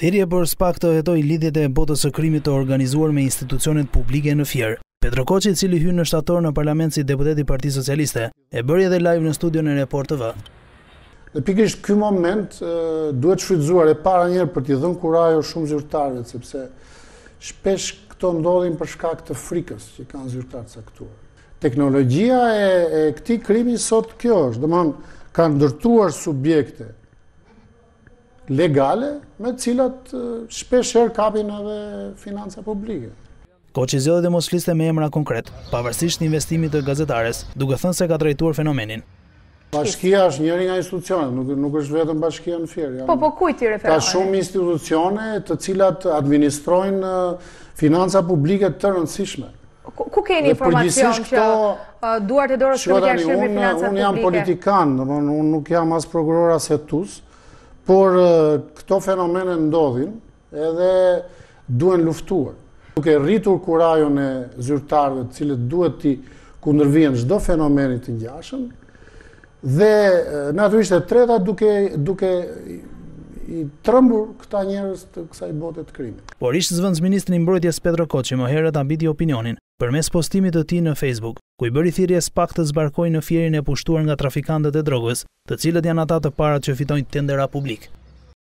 Thirrje për SPAK të hetojë lidhjet e botës së krimit të organizuar me institucionet publike në Fier. Petro Koçi, i cili hyn në shtator në parlament si deputet i Partisë Socialiste, e bëri edhe live në studion e Report TV. Dhe pikërisht ky moment duhet shfrytëzuar e para njëherë për t'i dhënë kurajo shumë zyrtarëve, sepse shpesh këto ndodhin për shkak të frikës që kanë zyrtarë të caktuar. Teknologjia e, e këtij krimi sot kjo është, domthonë kanë ndërtuar subjekte, legale me të cilat shpesh herë kapin edhe financa publike. Koçi zgjodhi të mos fliste me emra konkretë, pavarësisht insistimit të gazetares, duke thënë se ka trajtuar fenomenin. Bashkia është njëri nga institucionet, nuk, nuk është vetëm bashkia në Fier. Janë, po, po, kujt i referoheni? Ka shumë institucione të cilat administrojnë financa publike të rëndësishme. Ku keni informacion që duart e drogës janë shtrirë mbi financat publike? Unë jam politikan, unë nuk jam as prokuror as hetues, por këto fenomene ndodhin edhe duen luftuar. Duke rritur kurajon e zyrtarëve të cilët duhet t'i kundërvihen çdo fenomeni të ngjashëm, Dhe natyrisht e treta duke duke i trembur këta njerëz të kësaj bote të krimit. Por ish-zëvendësministri i Mbrojtjes Petro Koçi më herët habiti opinionin përmes postimit të tij në Facebook, ku i bëri thirrje SPAK të zbarkojë në Fierin e pushtuar nga trafikantët e drogës, të cilët janë ata të parët që fitojnë tendera publikë.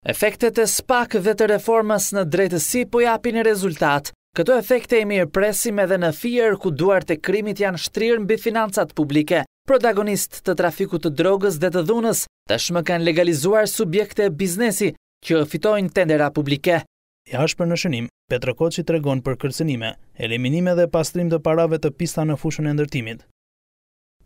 Efektet e SPAK dhe të reformës në drejtësi po japin rezultat. Këto efekte i mirëpresim edhe në Fier, ku duart e krimit janë shtrirë mbi financat publike. Protagonistë të trafikut të drogës dhe të dhunës tashmë kanë legalizuar subjekte biznesi që fitojnë tendera publike. I ashpër në shënim, Petro Koçi tregon për kërcënime, eliminime dhe pastrim të parave të pista në fushën e ndërtimit.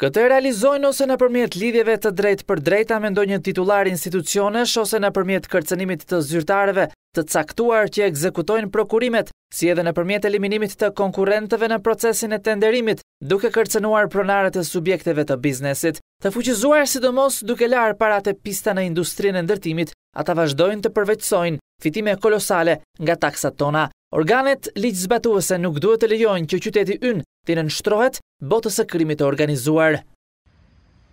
Këtë e realizojnë ose nëpërmjet lidhjeve të drejtpërdrejta me ndonjë titullar institucionesh ose nëpërmjet kërcënimit të zyrtarëve të caktuar që ekzekutojnë prokurimet, si edhe nëpërmjet eliminimit të konkurrentëve në procesin e tenderimit, duke kërcënuar pronarët e subjekteve të biznesit. Të fuqizuar sidomos duke larë paratë e pista në industrinë e ndërtimit, ata vazhdojnë të përvetësojnë fitime kolosale nga taksat tona. Organet ligjzbatuese nuk duhet të lejojnë që qyteti ynë t'i nënshtrohet botës së krimit të organizuar.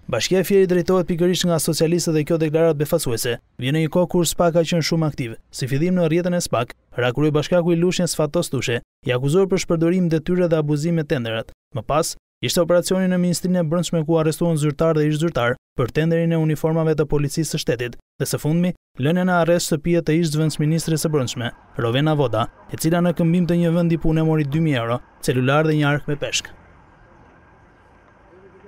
Bashkia e Fierit drejtohet pikërisht nga socialistët dhe kjo deklaratë befasuese vjen në një kohë kur SPAK ka qenë shumë aktiv, si fillim në rrjetën e SPAK, ra kryebashkaku i Lushnjes Fatos Tushe, i akuzuar për shpërdorim detyre dhe abuzim me tenderat, më pas, ishte operacioni në Ministrinë e Brendshme ku u arrestuan zyrtarë dhe ish-zyrtarë për tenderin e uniformave të Policisë së Shtetit dhe së fundmi lënia në arrest shtëpie të ish-zëvendësministres së Brendshme, Rovena Voda, e cila në këmbim të një vendi pune mori dy mijë euro, celular dhe një arkë me peshk.